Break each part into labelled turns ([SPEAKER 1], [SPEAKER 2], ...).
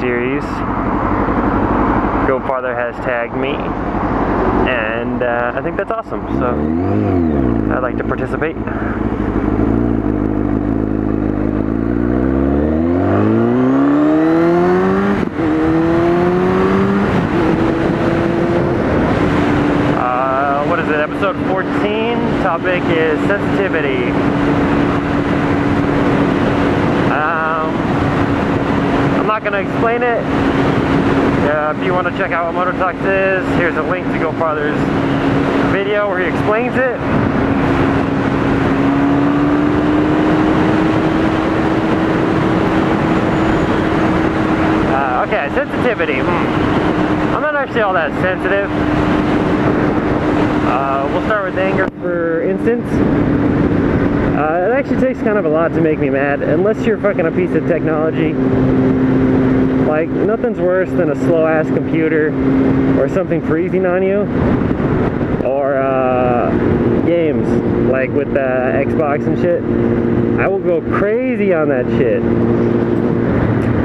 [SPEAKER 1] Series. Goatfather has tagged me, and uh, I think that's awesome. So I'd like to participate. Uh, what is it? Episode 14. Topic is sensitivity. Um, I'm not going to explain it. Uh, if you want to check out what Mototalks is, here's a link to Goatfather's video where he explains it. Uh, okay, sensitivity. Hmm. I'm not actually all that sensitive. Uh, we'll start with anger, for instance. Uh, it actually takes kind of a lot to make me mad, unless you're fucking a piece of technology. Like, nothing's worse than a slow ass computer or something freezing on you. Or uh, games, like with the Xbox and shit. I will go crazy on that shit.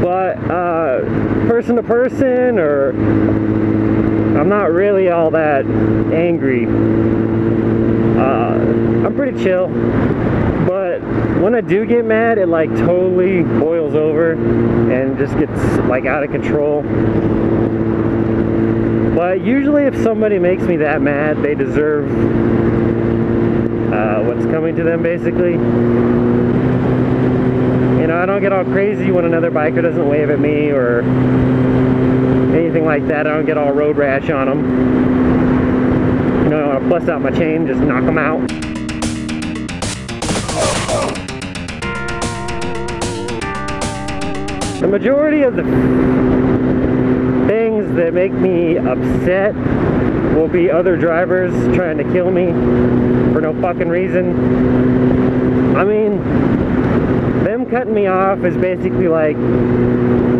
[SPEAKER 1] But uh, person to person, or I'm not really all that angry. Uh, I'm pretty chill. But when I do get mad, it like totally boils over and just gets like out of control. But usually, if somebody makes me that mad, they deserve uh, what's coming to them, basically. You know, I don't get all crazy when another biker doesn't wave at me or anything like that. I don't get all road rash on them. You know, I want to bust out my chain, just knock them out. The majority of the things that make me upset will be other drivers trying to kill me for no fucking reason. I mean, them cutting me off is basically like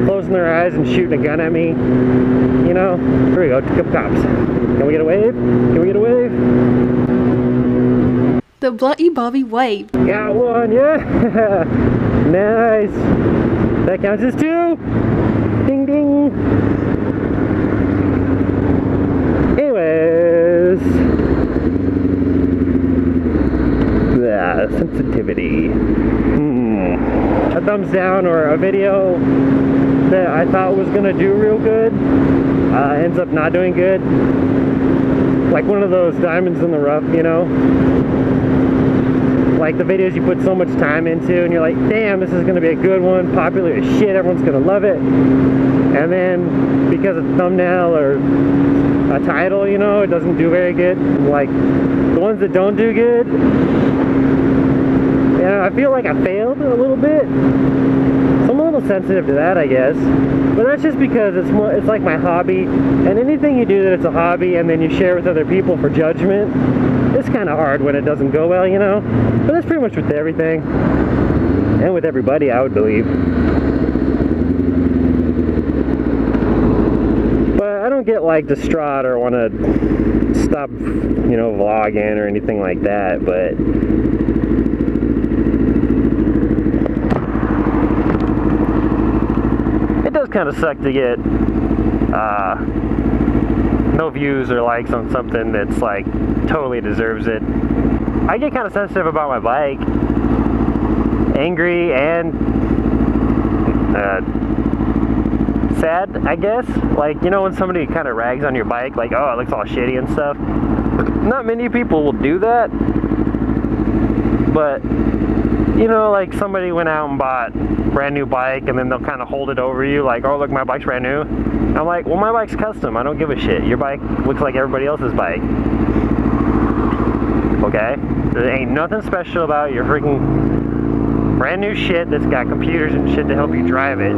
[SPEAKER 1] closing their eyes and shooting a gun at me. You know? Here we go, cops. Can we get a wave? Can we get a wave?
[SPEAKER 2] The Bloody Bobby wave.
[SPEAKER 1] Got one, yeah! nice! That counts as two! Ding ding! Anyways. Yeah, sensitivity. Hmm. A thumbs down or a video that I thought was gonna do real good uh, ends up not doing good. Like one of those diamonds in the rough, you know? Like the videos you put so much time into and you're like damn this is going to be a good one popular as shit everyone's going to love it. And then because of thumbnail or a title you know it doesn't do very good. Like the ones that don't do good yeah I feel like I failed a little bit. So I'm a little sensitive to that I guess. But that's just because it's more it's like my hobby. And anything you do that it's a hobby and then you share with other people for judgment it's kind of hard when it doesn't go well, you know? But that's pretty much with everything. And with everybody, I would believe. But I don't get like distraught or want to stop, you know, vlogging or anything like that, but it does kind of suck to get uh, no views or likes on something that's like totally deserves it. I get kind of sensitive about my bike, angry and uh, sad, I guess. Like, you know, when somebody kind of rags on your bike, like, oh, it looks all shitty and stuff. Not many people will do that, but you know, like somebody went out and bought brand new bike and then they'll kind of hold it over you like, oh, look, my bike's brand new. I'm like, well, my bike's custom. I don't give a shit. Your bike looks like everybody else's bike. Okay? There ain't nothing special about your freaking brand new shit that's got computers and shit to help you drive it.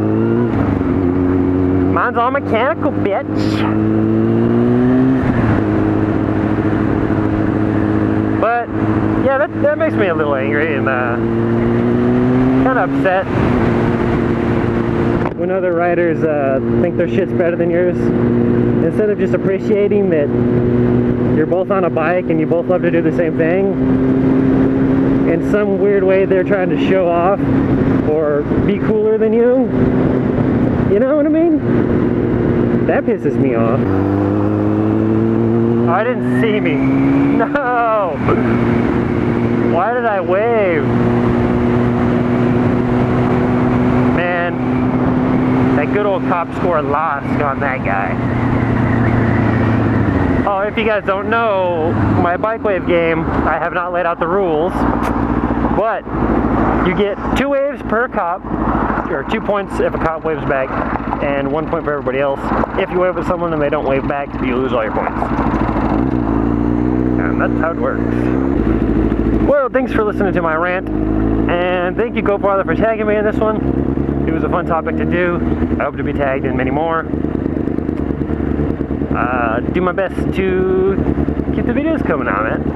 [SPEAKER 1] Mine's all mechanical, bitch. Yeah, that, that makes me a little angry and uh, kind of upset when other riders uh, think their shit's better than yours. Instead of just appreciating that you're both on a bike and you both love to do the same thing, in some weird way they're trying to show off or be cooler than you. You know what I mean? That pisses me off. Oh, I didn't see me. No! Why did I wave? Man, that good old cop score lost on that guy. Oh, if you guys don't know, my bike wave game, I have not laid out the rules, but you get two waves per cop, or two points if a cop waves back, and one point for everybody else. If you wave with someone and they don't wave back, you lose all your points. That's how it works. Well, thanks for listening to my rant, and thank you Goatfather for tagging me in this one. It was a fun topic to do. I hope to be tagged in many more. Uh, do my best to keep the videos coming out, man.